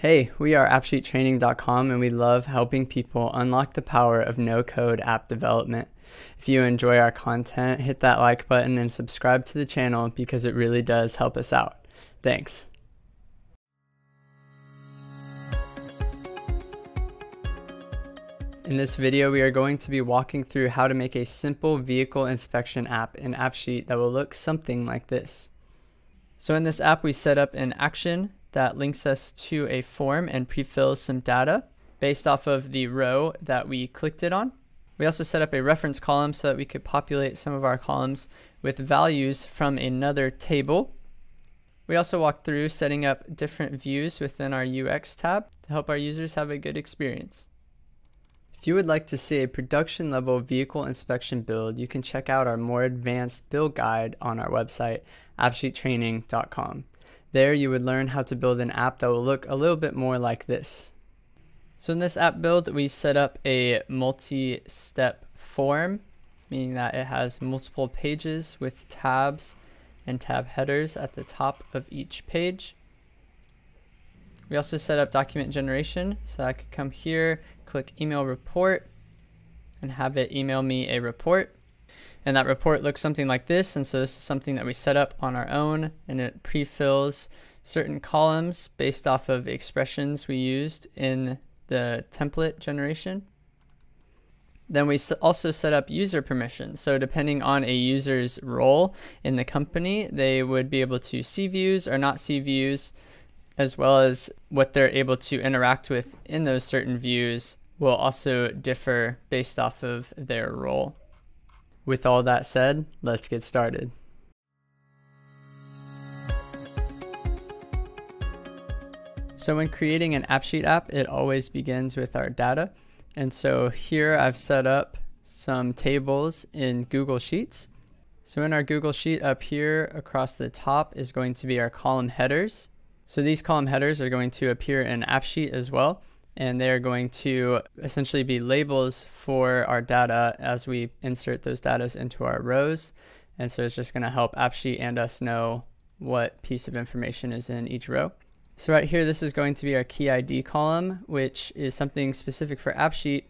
Hey, we are appsheettraining.com and we love helping people unlock the power of no code app development. If you enjoy our content, hit that like button and subscribe to the channel because it really does help us out. Thanks. In this video, we are going to be walking through how to make a simple vehicle inspection app in AppSheet that will look something like this. So in this app, we set up an action that links us to a form and pre-fills some data based off of the row that we clicked it on. We also set up a reference column so that we could populate some of our columns with values from another table. We also walked through setting up different views within our UX tab to help our users have a good experience. If you would like to see a production level vehicle inspection build, you can check out our more advanced build guide on our website, appsheettraining.com. There you would learn how to build an app that will look a little bit more like this. So in this app build, we set up a multi-step form, meaning that it has multiple pages with tabs and tab headers at the top of each page. We also set up document generation, so I could come here, click email report, and have it email me a report. And that report looks something like this. And so this is something that we set up on our own and it pre-fills certain columns based off of expressions we used in the template generation. Then we also set up user permissions. So depending on a user's role in the company, they would be able to see views or not see views, as well as what they're able to interact with in those certain views will also differ based off of their role. With all that said, let's get started. So when creating an AppSheet app, it always begins with our data. And so here I've set up some tables in Google Sheets. So in our Google Sheet up here across the top is going to be our column headers. So these column headers are going to appear in AppSheet as well and they're going to essentially be labels for our data as we insert those data into our rows. And so it's just going to help AppSheet and us know what piece of information is in each row. So right here, this is going to be our key ID column, which is something specific for AppSheet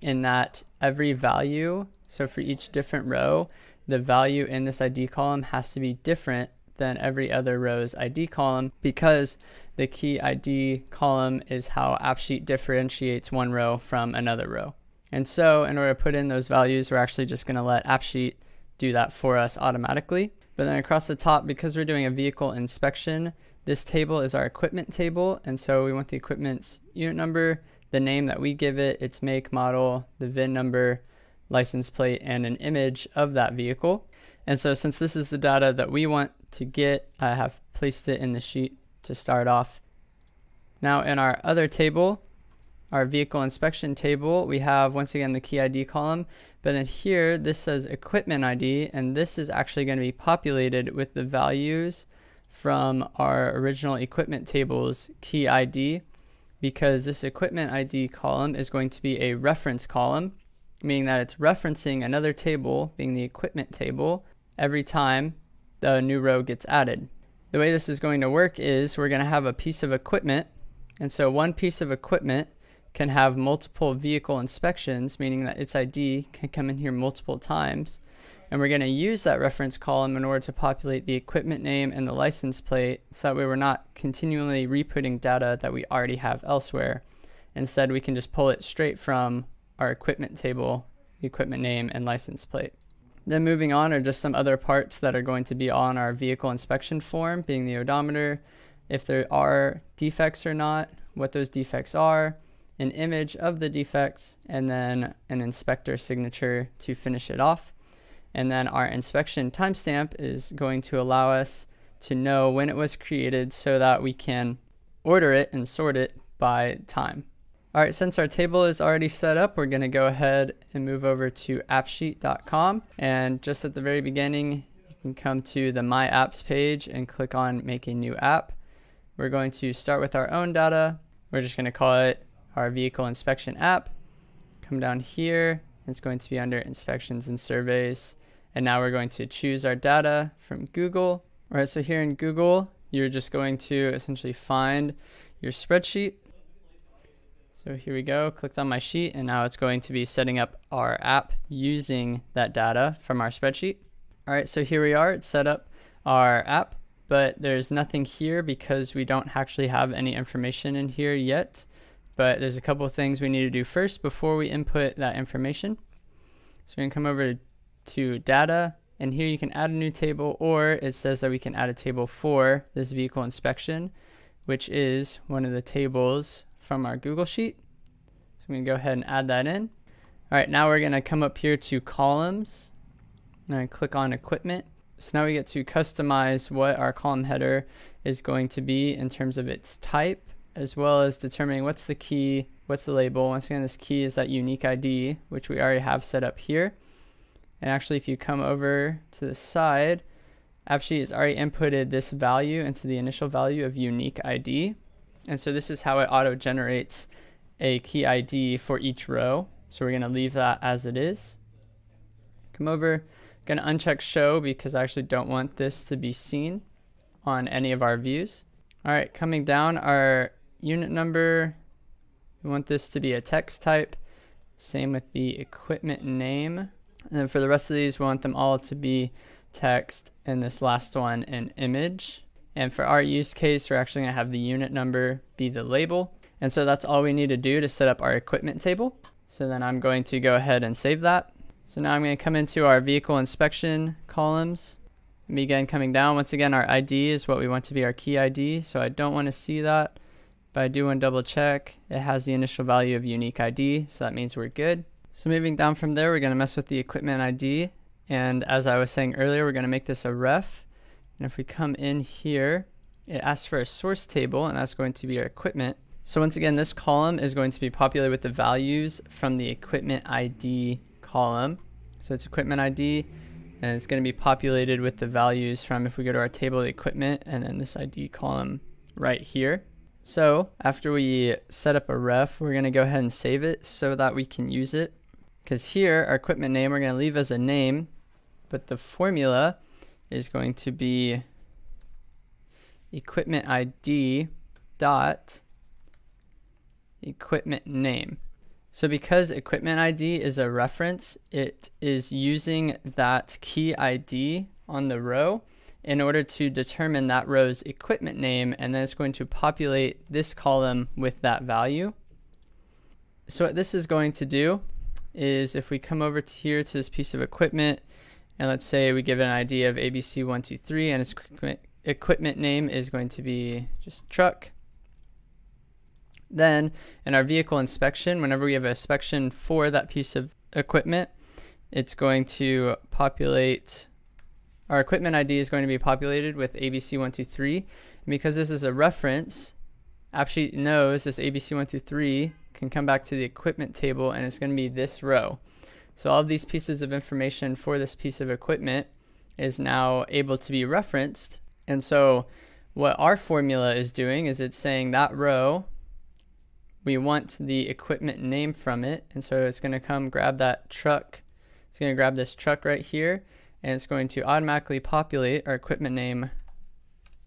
in that every value, so for each different row, the value in this ID column has to be different than every other row's ID column because the key ID column is how AppSheet differentiates one row from another row. And so in order to put in those values, we're actually just going to let AppSheet do that for us automatically. But then across the top, because we're doing a vehicle inspection, this table is our equipment table. And so we want the equipment's unit number, the name that we give it, its make, model, the VIN number, license plate, and an image of that vehicle. And so since this is the data that we want to get, I have placed it in the sheet to start off. Now in our other table, our vehicle inspection table, we have once again the key ID column, but then here this says equipment ID, and this is actually going to be populated with the values from our original equipment table's key ID because this equipment ID column is going to be a reference column, meaning that it's referencing another table, being the equipment table, every time the new row gets added. The way this is going to work is we're going to have a piece of equipment. And so one piece of equipment can have multiple vehicle inspections, meaning that its ID can come in here multiple times. And we're going to use that reference column in order to populate the equipment name and the license plate so that way we're not continually re-putting data that we already have elsewhere. Instead, we can just pull it straight from our equipment table, the equipment name and license plate. Then moving on are just some other parts that are going to be on our vehicle inspection form, being the odometer, if there are defects or not, what those defects are, an image of the defects, and then an inspector signature to finish it off. And then our inspection timestamp is going to allow us to know when it was created so that we can order it and sort it by time. All right, since our table is already set up, we're going to go ahead and move over to appsheet.com. And just at the very beginning, you can come to the My Apps page and click on Make a New App. We're going to start with our own data. We're just going to call it our Vehicle Inspection App. Come down here. It's going to be under Inspections and Surveys. And now we're going to choose our data from Google. All right, so here in Google, you're just going to essentially find your spreadsheet. So here we go, clicked on my sheet, and now it's going to be setting up our app using that data from our spreadsheet. All right, so here we are, it's set up our app, but there's nothing here because we don't actually have any information in here yet. But there's a couple of things we need to do first before we input that information. So we're gonna come over to, to data, and here you can add a new table, or it says that we can add a table for this vehicle inspection, which is one of the tables from our Google Sheet. So I'm gonna go ahead and add that in. All right, now we're gonna come up here to columns, and click on equipment. So now we get to customize what our column header is going to be in terms of its type, as well as determining what's the key, what's the label. Once again, this key is that unique ID, which we already have set up here. And actually, if you come over to the side, AppSheet has already inputted this value into the initial value of unique ID. And so this is how it auto generates a key ID for each row. So we're going to leave that as it is. Come over, going to uncheck show because I actually don't want this to be seen on any of our views. All right, coming down our unit number, we want this to be a text type. Same with the equipment name. And then for the rest of these, we want them all to be text and this last one an image. And for our use case, we're actually to have the unit number be the label. And so that's all we need to do to set up our equipment table. So then I'm going to go ahead and save that. So now I'm going to come into our vehicle inspection columns. Begin coming down. Once again, our ID is what we want to be our key ID. So I don't want to see that. But I do want to double check. It has the initial value of unique ID. So that means we're good. So moving down from there, we're going to mess with the equipment ID. And as I was saying earlier, we're going to make this a ref. And if we come in here, it asks for a source table, and that's going to be our equipment. So once again, this column is going to be populated with the values from the equipment ID column. So it's equipment ID, and it's going to be populated with the values from if we go to our table of equipment, and then this ID column right here. So after we set up a ref, we're going to go ahead and save it so that we can use it because here our equipment name we're going to leave as a name but the formula is going to be equipment ID dot equipment name. So because equipment ID is a reference, it is using that key ID on the row in order to determine that row's equipment name and then it's going to populate this column with that value. So what this is going to do is if we come over here to this piece of equipment, and let's say we give it an ID of ABC123, and its equipment name is going to be just truck. Then in our vehicle inspection, whenever we have a inspection for that piece of equipment, it's going to populate, our equipment ID is going to be populated with ABC123. And because this is a reference, AppSheet knows this ABC123 can come back to the equipment table and it's going to be this row. So all of these pieces of information for this piece of equipment is now able to be referenced. And so what our formula is doing is it's saying that row, we want the equipment name from it. And so it's going to come grab that truck. It's going to grab this truck right here and it's going to automatically populate our equipment name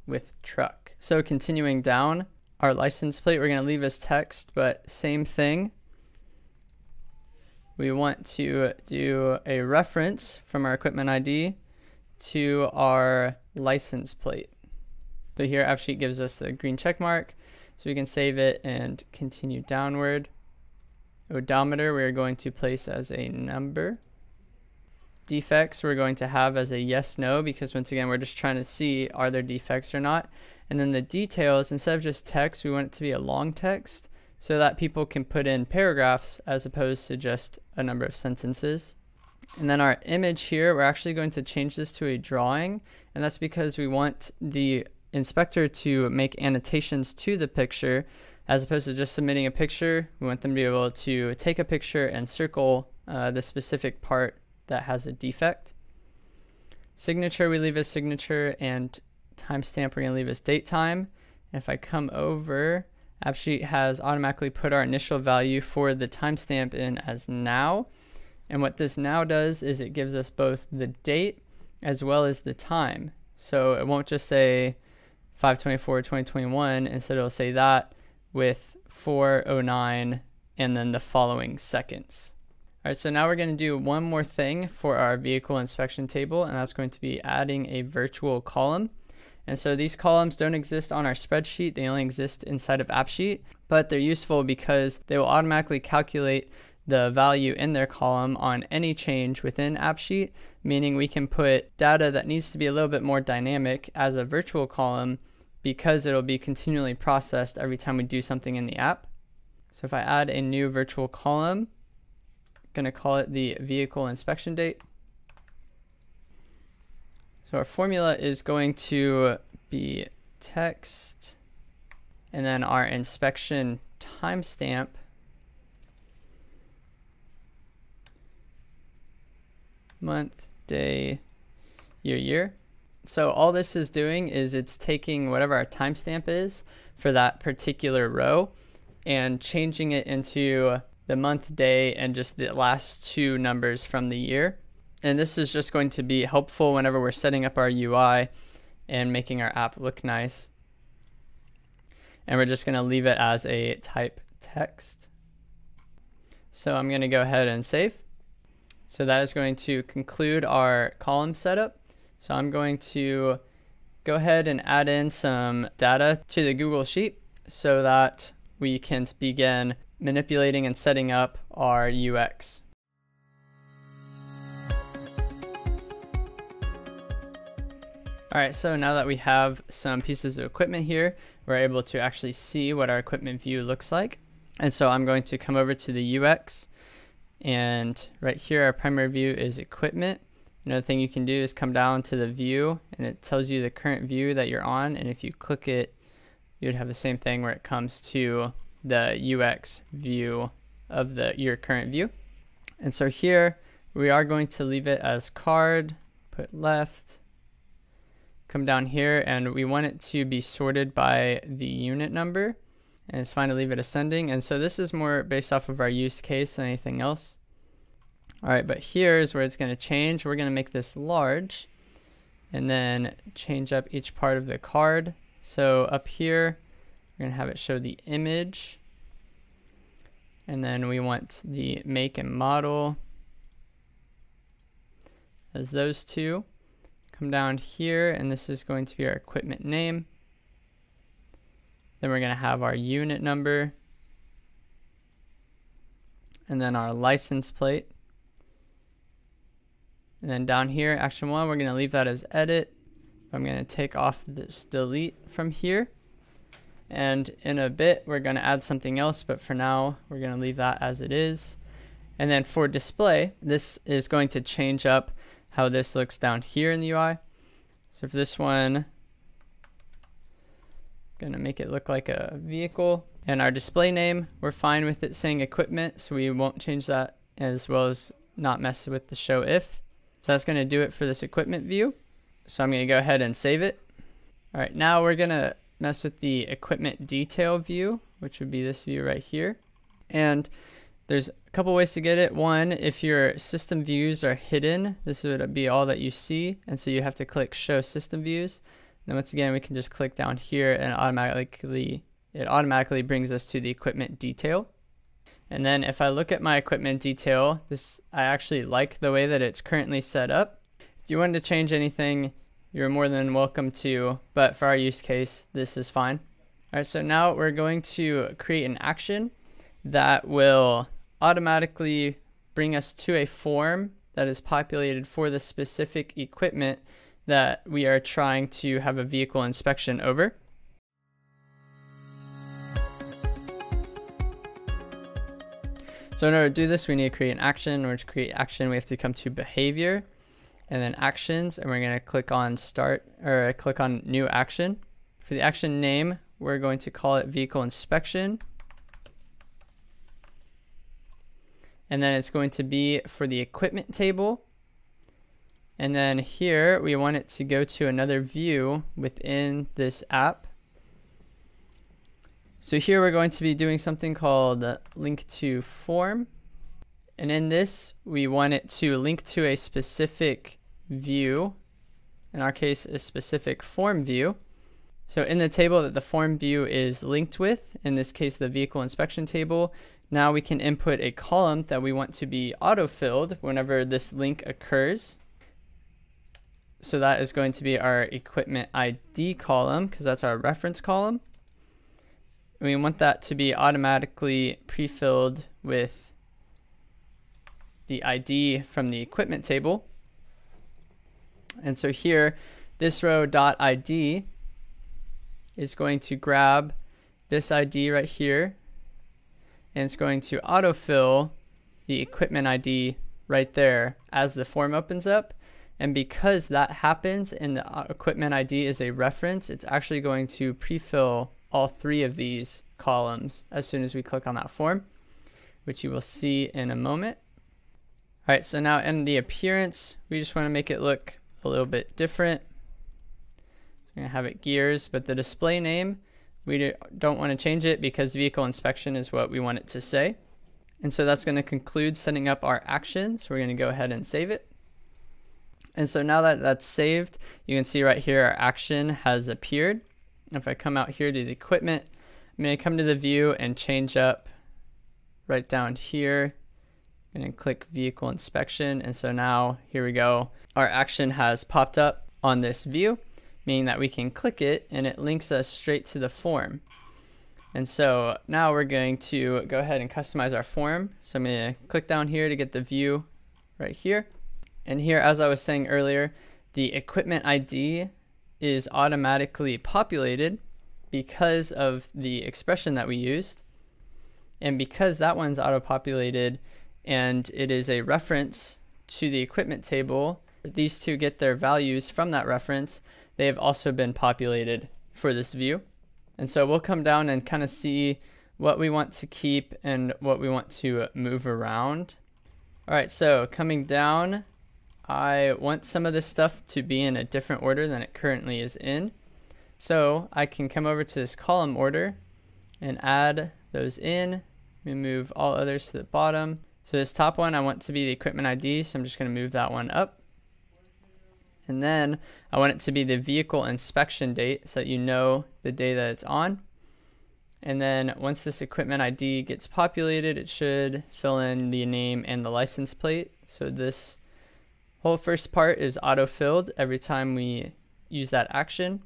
with truck. So continuing down, our license plate we're going to leave as text, but same thing. We want to do a reference from our equipment ID to our license plate. So here AppSheet gives us the green check mark, so we can save it and continue downward. Odometer we're going to place as a number. Defects we're going to have as a yes no because once again we're just trying to see are there defects or not. And then the details, instead of just text, we want it to be a long text so that people can put in paragraphs as opposed to just a number of sentences. And then our image here, we're actually going to change this to a drawing, and that's because we want the inspector to make annotations to the picture as opposed to just submitting a picture. We want them to be able to take a picture and circle uh, the specific part that has a defect. Signature, we leave as signature, and timestamp we're going to leave as date time. If I come over, AppSheet has automatically put our initial value for the timestamp in as now. And what this now does is it gives us both the date as well as the time. So it won't just say 524 2021, instead it'll say that with 409 and then the following seconds. All right, so now we're going to do one more thing for our vehicle inspection table, and that's going to be adding a virtual column. And so these columns don't exist on our spreadsheet, they only exist inside of AppSheet, but they're useful because they will automatically calculate the value in their column on any change within AppSheet, meaning we can put data that needs to be a little bit more dynamic as a virtual column because it'll be continually processed every time we do something in the app. So if I add a new virtual column, I'm going to call it the vehicle inspection date. So our formula is going to be text and then our inspection timestamp month, day, year, year. So all this is doing is it's taking whatever our timestamp is for that particular row and changing it into the month, day, and just the last two numbers from the year. And this is just going to be helpful whenever we're setting up our UI and making our app look nice. And we're just going to leave it as a type text. So I'm going to go ahead and save. So that is going to conclude our column setup. So I'm going to go ahead and add in some data to the Google Sheet so that we can begin manipulating and setting up our UX. All right, so now that we have some pieces of equipment here, we're able to actually see what our equipment view looks like. And so I'm going to come over to the UX and right here, our primary view is equipment. Another thing you can do is come down to the view and it tells you the current view that you're on. And if you click it, you would have the same thing where it comes to the UX view of the your current view. And so here we are going to leave it as card, put left, come down here and we want it to be sorted by the unit number and it's fine to leave it ascending. And so this is more based off of our use case than anything else. All right, but here's where it's going to change. We're going to make this large and then change up each part of the card. So up here, we're going to have it show the image. And then we want the make and model as those two. Come down here, and this is going to be our equipment name. Then we're going to have our unit number and then our license plate. And then down here, action one, we're going to leave that as edit. I'm going to take off this delete from here. And in a bit, we're going to add something else, but for now, we're going to leave that as it is. And then for display, this is going to change up how this looks down here in the UI. So for this one, I'm Gonna make it look like a vehicle. And our display name, we're fine with it saying equipment, so we won't change that as well as not mess with the show if. So that's gonna do it for this equipment view. So I'm gonna go ahead and save it. All right, now we're gonna mess with the equipment detail view, which would be this view right here. And there's a couple ways to get it. One, if your system views are hidden, this would be all that you see. And so you have to click show system views. Then once again, we can just click down here and automatically, it automatically brings us to the equipment detail. And then if I look at my equipment detail, this I actually like the way that it's currently set up. If you wanted to change anything, you're more than welcome to, but for our use case, this is fine. All right, so now we're going to create an action that will automatically bring us to a form that is populated for the specific equipment that we are trying to have a vehicle inspection over. So in order to do this, we need to create an action. In order to create action, we have to come to behavior and then actions, and we're going to click on start or click on new action. For the action name, we're going to call it vehicle inspection. And then it's going to be for the equipment table, and then here we want it to go to another view within this app. So here we're going to be doing something called link to form. And in this, we want it to link to a specific view, in our case, a specific form view. So in the table that the form view is linked with, in this case the vehicle inspection table, now we can input a column that we want to be auto-filled whenever this link occurs. So that is going to be our equipment ID column because that's our reference column. we want that to be automatically pre-filled with the ID from the equipment table. And so here, this row dot ID is going to grab this ID right here and it's going to autofill the equipment ID right there as the form opens up. And because that happens and the uh, equipment ID is a reference, it's actually going to pre-fill all three of these columns as soon as we click on that form, which you will see in a moment. All right, so now in the appearance, we just want to make it look a little bit different. Going to have it gears, but the display name, we don't want to change it because vehicle inspection is what we want it to say. And so that's going to conclude setting up our action. So we're going to go ahead and save it. And so now that that's saved, you can see right here our action has appeared. If I come out here to the equipment, I'm going to come to the view and change up right down here and click vehicle inspection. And so now here we go. Our action has popped up on this view meaning that we can click it and it links us straight to the form. And so now we're going to go ahead and customize our form. So I'm going to click down here to get the view right here. And here, as I was saying earlier, the equipment ID is automatically populated because of the expression that we used. And because that one's auto-populated and it is a reference to the equipment table, these two get their values from that reference they have also been populated for this view. And so we'll come down and kind of see what we want to keep and what we want to move around. All right, so coming down, I want some of this stuff to be in a different order than it currently is in. So I can come over to this column order and add those in. Move all others to the bottom. So this top one I want to be the equipment ID, so I'm just going to move that one up. And then I want it to be the vehicle inspection date so that you know the day that it's on. And then once this equipment ID gets populated, it should fill in the name and the license plate. So this whole first part is auto-filled every time we use that action.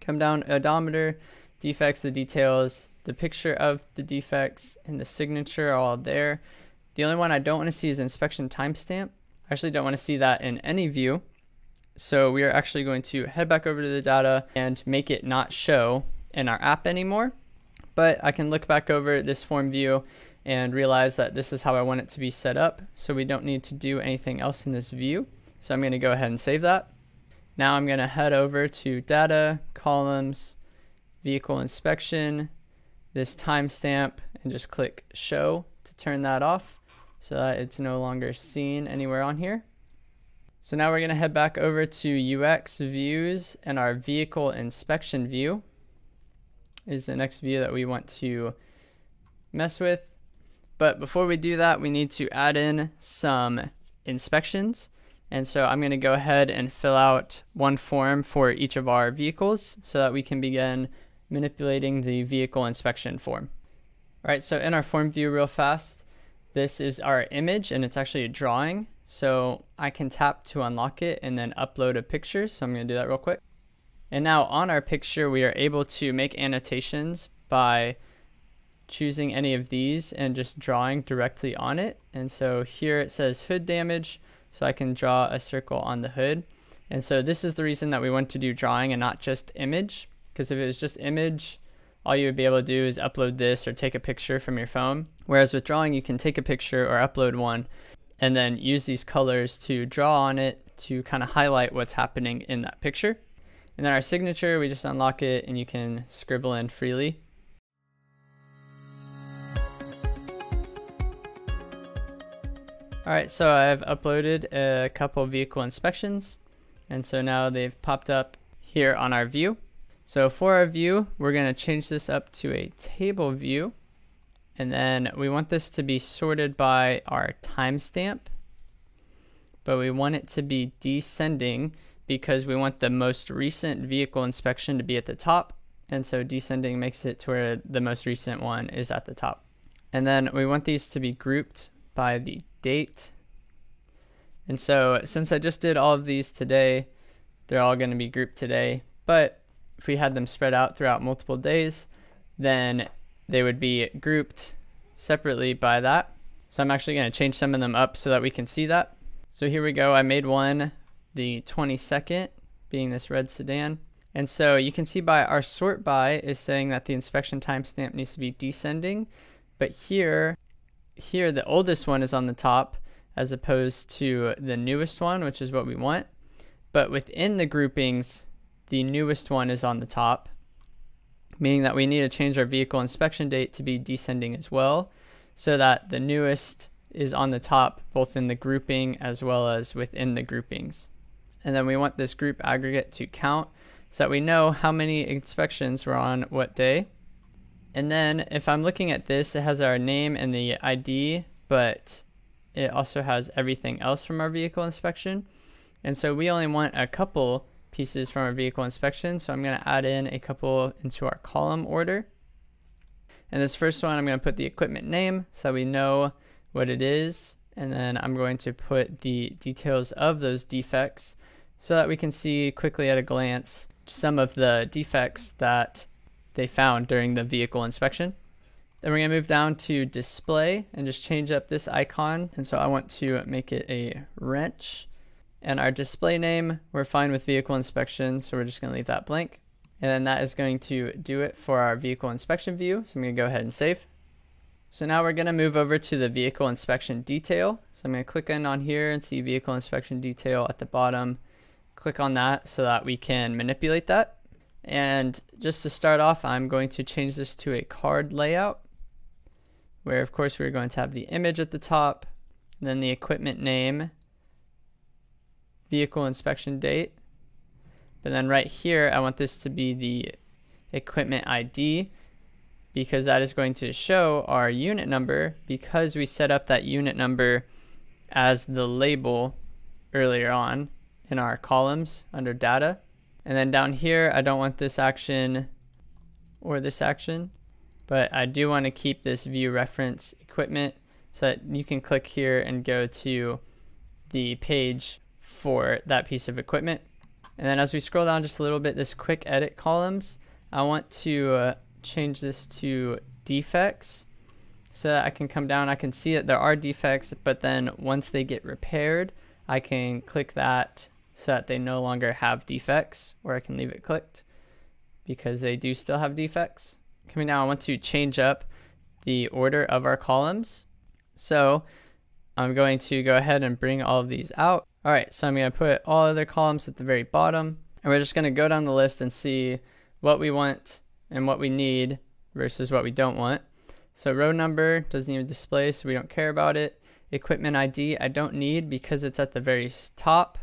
Come down odometer, defects, the details, the picture of the defects, and the signature are all there. The only one I don't want to see is inspection timestamp. I actually don't want to see that in any view. So we are actually going to head back over to the data and make it not show in our app anymore. But I can look back over this form view and realize that this is how I want it to be set up. So we don't need to do anything else in this view. So I'm going to go ahead and save that. Now I'm going to head over to data, columns, vehicle inspection, this timestamp, and just click show to turn that off so that it's no longer seen anywhere on here. So now we're going to head back over to UX views and our vehicle inspection view is the next view that we want to mess with. But before we do that, we need to add in some inspections. And so I'm going to go ahead and fill out one form for each of our vehicles so that we can begin manipulating the vehicle inspection form. All right, so in our form view real fast, this is our image and it's actually a drawing. So I can tap to unlock it and then upload a picture. So I'm going to do that real quick. And now on our picture, we are able to make annotations by choosing any of these and just drawing directly on it. And so here it says hood damage. So I can draw a circle on the hood. And so this is the reason that we want to do drawing and not just image. Because if it was just image, all you would be able to do is upload this or take a picture from your phone. Whereas with drawing, you can take a picture or upload one and then use these colors to draw on it to kind of highlight what's happening in that picture. And then our signature, we just unlock it and you can scribble in freely. All right, so I've uploaded a couple vehicle inspections. And so now they've popped up here on our view. So for our view, we're going to change this up to a table view. And then we want this to be sorted by our timestamp. But we want it to be descending because we want the most recent vehicle inspection to be at the top. And so descending makes it to where the most recent one is at the top. And then we want these to be grouped by the date. And so since I just did all of these today, they're all going to be grouped today. But if we had them spread out throughout multiple days, then they would be grouped separately by that. So I'm actually going to change some of them up so that we can see that. So here we go. I made one the 22nd being this red sedan. And so you can see by our sort by is saying that the inspection timestamp needs to be descending. But here, here the oldest one is on the top as opposed to the newest one, which is what we want. But within the groupings, the newest one is on the top, meaning that we need to change our vehicle inspection date to be descending as well, so that the newest is on the top, both in the grouping as well as within the groupings. And then we want this group aggregate to count so that we know how many inspections were on what day. And then if I'm looking at this, it has our name and the ID, but it also has everything else from our vehicle inspection. And so we only want a couple pieces from our vehicle inspection. So I'm going to add in a couple into our column order. And this first one, I'm going to put the equipment name so that we know what it is. And then I'm going to put the details of those defects so that we can see quickly at a glance some of the defects that they found during the vehicle inspection. Then we're going to move down to display and just change up this icon. And so I want to make it a wrench. And our display name, we're fine with vehicle inspection, so we're just going to leave that blank. And then that is going to do it for our vehicle inspection view. So I'm to go ahead and save. So now we're going to move over to the vehicle inspection detail. So I'm to click in on here and see vehicle inspection detail at the bottom. Click on that so that we can manipulate that. And just to start off, I'm going to change this to a card layout where of course we're going to have the image at the top, then the equipment name, vehicle inspection date. But then right here, I want this to be the equipment ID because that is going to show our unit number because we set up that unit number as the label earlier on in our columns under data. And then down here, I don't want this action or this action, but I do want to keep this view reference equipment so that you can click here and go to the page for that piece of equipment. And then as we scroll down just a little bit, this quick edit columns, I want to uh, change this to defects so that I can come down, I can see that there are defects, but then once they get repaired, I can click that so that they no longer have defects, or I can leave it clicked because they do still have defects. Coming down, I want to change up the order of our columns. So I'm going to go ahead and bring all of these out. All right, so I'm to put all other columns at the very bottom. And we're just to go down the list and see what we want and what we need versus what we don't want. So row number doesn't even display, so we don't care about it. Equipment ID I don't need because it's at the very top.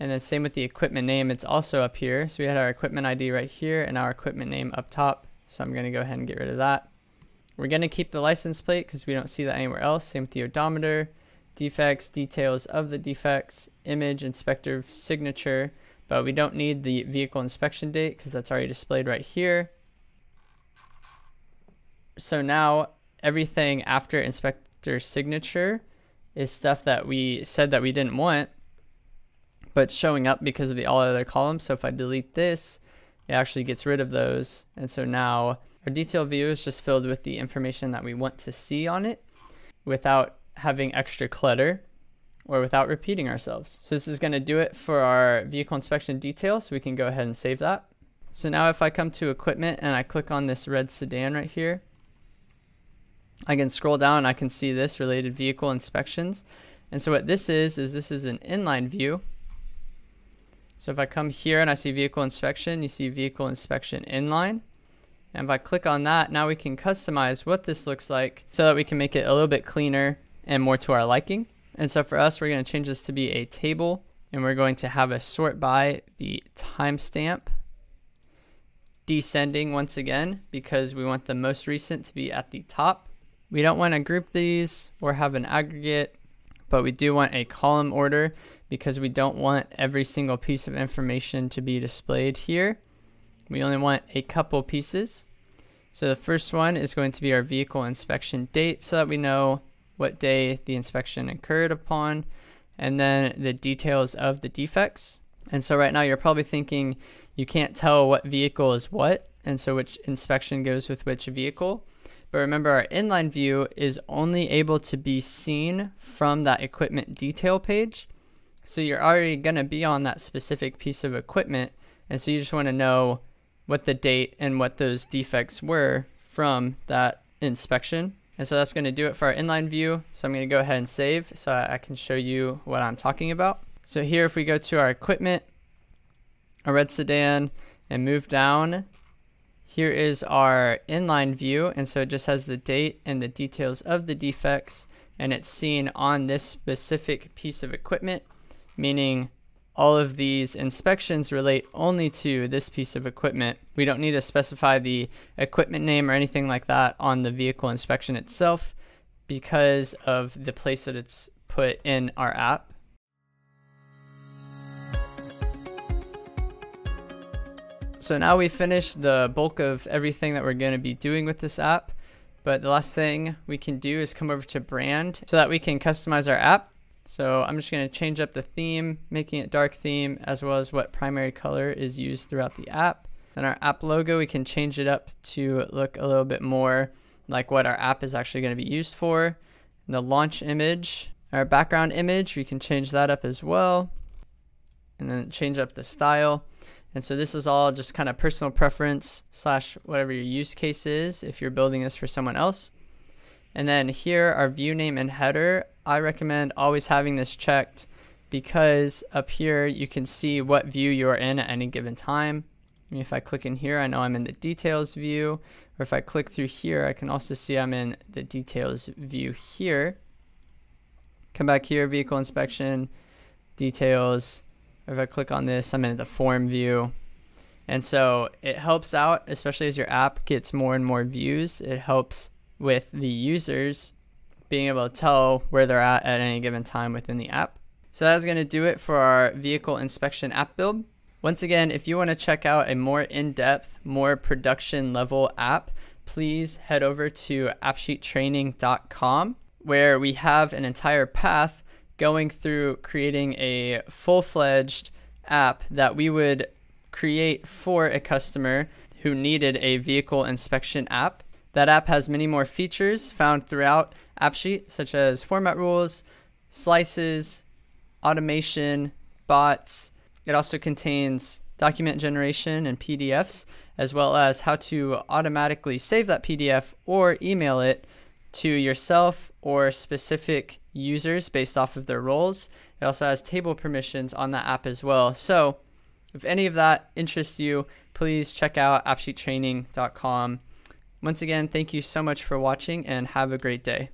And then same with the equipment name, it's also up here. So we had our equipment ID right here and our equipment name up top. So I'm to go ahead and get rid of that. We're to keep the license plate because we don't see that anywhere else. Same with the odometer defects, details of the defects, image, inspector signature, but we don't need the vehicle inspection date because that's already displayed right here. So now everything after inspector signature is stuff that we said that we didn't want, but showing up because of the all other columns. So if I delete this, it actually gets rid of those. And so now our detail view is just filled with the information that we want to see on it without having extra clutter or without repeating ourselves. So this is going to do it for our vehicle inspection detail. So we can go ahead and save that. So now if I come to equipment and I click on this red sedan right here, I can scroll down and I can see this related vehicle inspections. And so what this is, is this is an inline view. So if I come here and I see vehicle inspection, you see vehicle inspection inline. And if I click on that, now we can customize what this looks like so that we can make it a little bit cleaner and more to our liking. And so for us, we're going to change this to be a table and we're going to have a sort by the timestamp descending once again because we want the most recent to be at the top. We don't want to group these or have an aggregate, but we do want a column order because we don't want every single piece of information to be displayed here. We only want a couple pieces. So the first one is going to be our vehicle inspection date so that we know what day the inspection occurred upon, and then the details of the defects. And so right now you're probably thinking you can't tell what vehicle is what, and so which inspection goes with which vehicle. But remember our inline view is only able to be seen from that equipment detail page. So you're already going to be on that specific piece of equipment. And so you just want to know what the date and what those defects were from that inspection. And so that's going to do it for our inline view. So I'm going to go ahead and save so I can show you what I'm talking about. So here, if we go to our equipment, a red sedan, and move down, here is our inline view. And so it just has the date and the details of the defects. And it's seen on this specific piece of equipment, meaning all of these inspections relate only to this piece of equipment. We don't need to specify the equipment name or anything like that on the vehicle inspection itself because of the place that it's put in our app. So now we finished the bulk of everything that we're going to be doing with this app. But the last thing we can do is come over to brand so that we can customize our app. So I'm just going to change up the theme, making it dark theme, as well as what primary color is used throughout the app. Then our app logo, we can change it up to look a little bit more like what our app is actually going to be used for. And the launch image, our background image, we can change that up as well. And then change up the style. And so this is all just kind of personal preference slash whatever your use case is if you're building this for someone else. And then here, our view name and header, I recommend always having this checked because up here you can see what view you're in at any given time. If I click in here, I know I'm in the details view. Or if I click through here, I can also see I'm in the details view here. Come back here, vehicle inspection, details. If I click on this, I'm in the form view. And so it helps out, especially as your app gets more and more views. It helps with the users being able to tell where they're at at any given time within the app. So that's going to do it for our vehicle inspection app build. Once again, if you want to check out a more in-depth, more production level app, please head over to appsheettraining.com where we have an entire path going through creating a full-fledged app that we would create for a customer who needed a vehicle inspection app that app has many more features found throughout AppSheet, such as format rules, slices, automation, bots. It also contains document generation and PDFs, as well as how to automatically save that PDF or email it to yourself or specific users based off of their roles. It also has table permissions on that app as well. So, if any of that interests you, please check out appsheettraining.com. Once again, thank you so much for watching and have a great day.